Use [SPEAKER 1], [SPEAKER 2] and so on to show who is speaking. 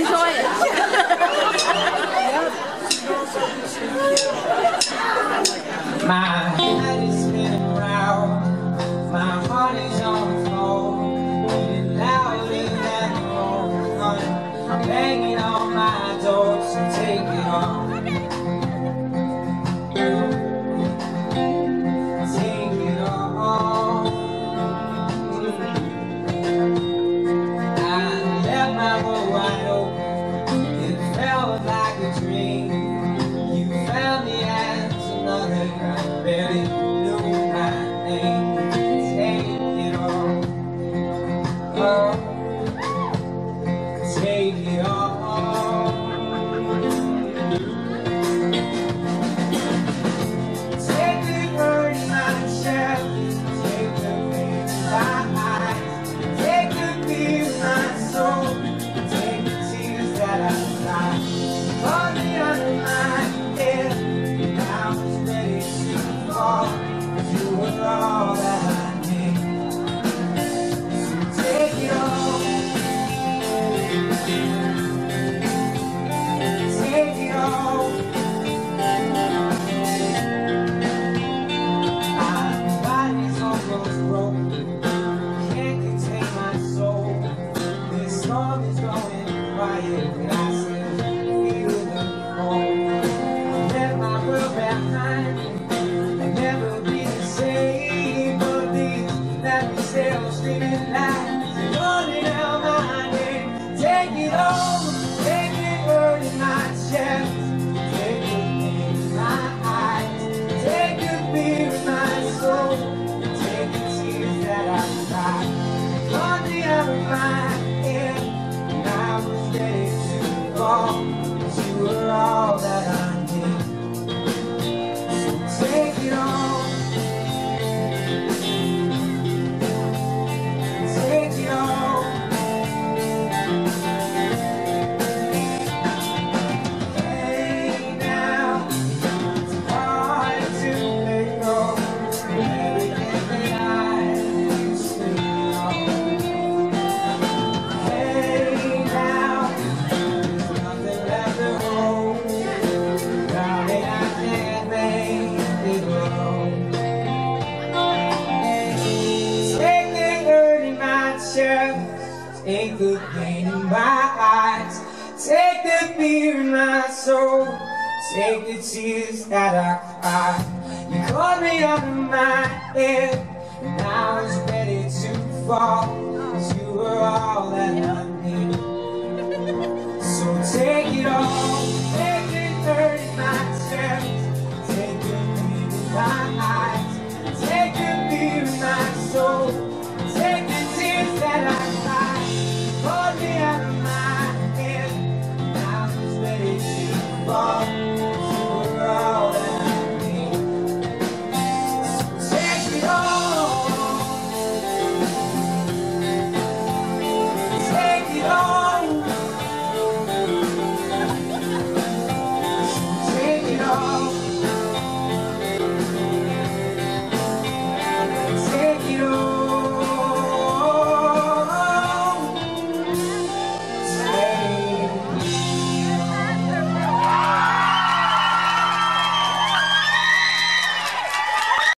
[SPEAKER 1] enjoy it.
[SPEAKER 2] My head is spinning round, my heart is on the floor, beating louder than the. I'm banging on my door, so take it on. I barely knew my name. Take it all, oh, take it all. Take the in my take the in my eyes, take the fear in my soul, Take it all, take the pain in my eyes, take the fear in my soul, take the tears that I cried. You caught me under my head, and I was ready to fall, 와.